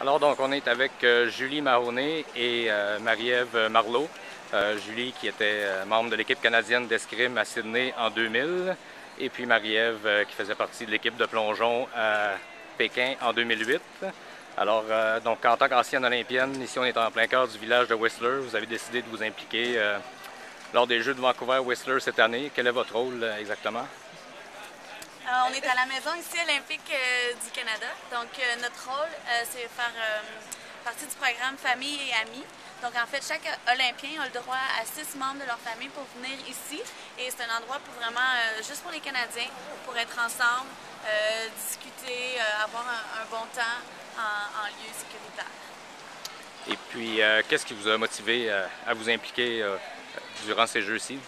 Alors donc on est avec euh, Julie Mahoney et euh, Marie-Ève Marlot. Euh, Julie qui était membre de l'équipe canadienne d'escrime à Sydney en 2000 et puis Marie-Ève qui faisait partie de l'équipe de plongeon à Pékin en 2008. Alors donc en tant qu'ancienne olympienne, ici on est en plein cœur du village de Whistler. Vous avez décidé de vous impliquer lors des Jeux de Vancouver Whistler cette année. Quel est votre rôle exactement? Euh, on est à la maison ici olympique euh, du Canada. Donc, euh, notre rôle, c'est faire partie du programme Famille et Amis. Donc, en fait, chaque Olympien a le droit à six membres de leur famille pour venir ici. Et c'est un endroit pour vraiment, juste pour les Canadiens, pour être ensemble, discuter, avoir un, bon temps en, lieu sécuritaire. Et puis, qu'est-ce qui vous a motivé à vous impliquer durant ces Jeux-ci?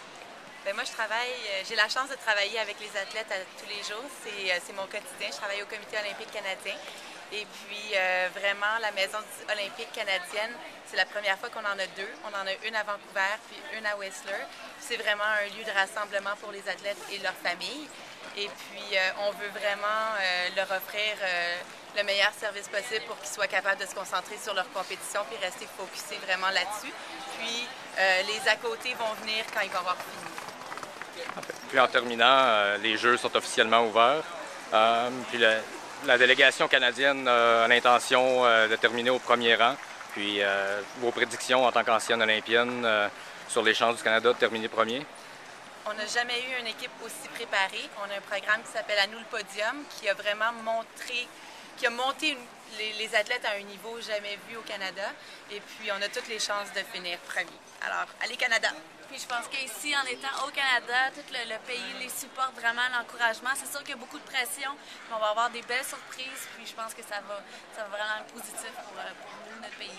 Bien, moi, je travaille, euh, j'ai la chance de travailler avec les athlètes tous les jours. Euh, c'est mon quotidien. Je travaille au Comité olympique canadien. Et puis, euh, vraiment, la Maison olympique canadienne, c'est la première fois qu'on en a deux. On en a une à Vancouver, puis une à Whistler. C'est vraiment un lieu de rassemblement pour les athlètes et leurs familles. Et puis, on veut vraiment leur offrir le meilleur service possible pour qu'ils soient capables de se concentrer sur leur compétition puis rester focusés vraiment là-dessus. Puis, les à côté vont venir quand ils vont avoir fini. Puis en terminant, euh, les Jeux sont officiellement ouverts. Euh, puis la, délégation canadienne a l'intention euh, de terminer au premier rang. Puis vos prédictions en tant qu'ancienne olympienne sur les chances du Canada de terminer premier? On n'a jamais eu une équipe aussi préparée. On a un programme qui s'appelle À nous le podium qui a vraiment montré, qui a monté les, athlètes à un niveau jamais vu au Canada. Et puis on a toutes les chances de finir premier. Alors, allez Canada! Puis je pense qu'ici, en étant au Canada, tout le, pays les supporte vraiment, l'encouragement. C'est sûr qu'il y a beaucoup de pression, mais on va avoir des belles surprises. Puis je pense que ça va, ça vraiment être positif pour, euh, pour nous, notre pays.